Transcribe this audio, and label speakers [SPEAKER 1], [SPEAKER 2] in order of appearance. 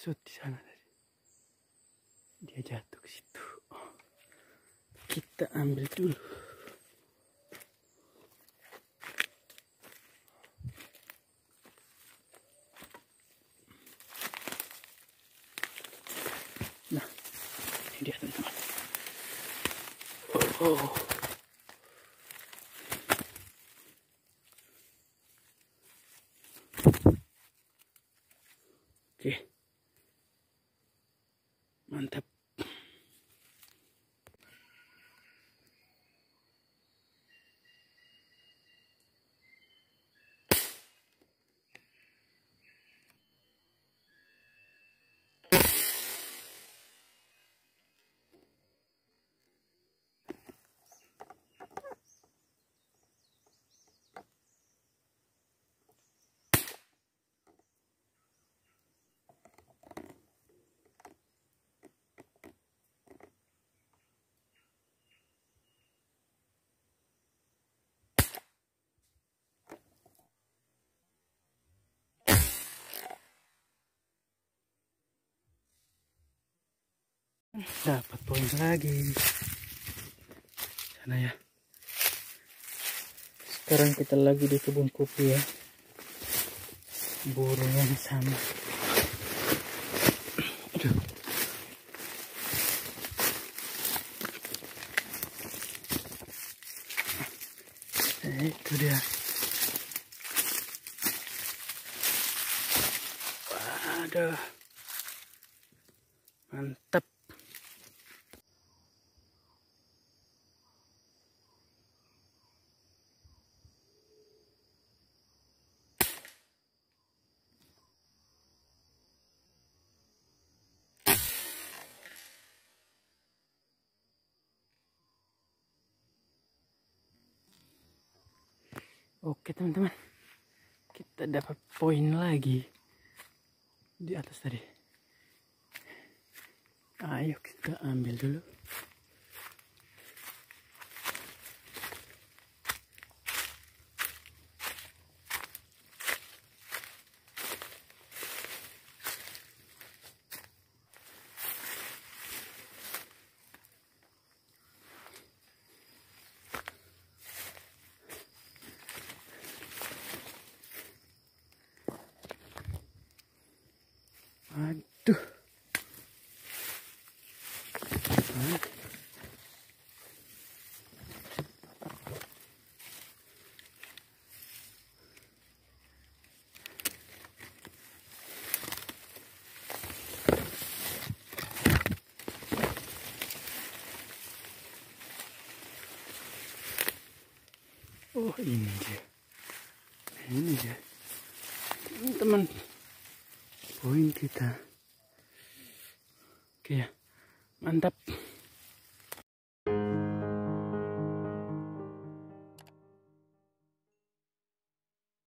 [SPEAKER 1] shoot di sana tadi. Dia jatuh ke situ. Kita ambil dulu. Nah, ini dia teman-teman. Oh, oh. Oke. Mantap. Dapat poin lagi. Sana ya. Sekarang kita lagi di kebun kopi ya. Burung yang sama. Aduh. Eh, itu dia. Waduh. Mantap. Oke teman-teman, kita dapat poin lagi di atas tadi. Ayo kita ambil dulu. Aduh. Oh ini dia. Ini dia. Teman-teman. Poin kita. Oke ya. Mantap.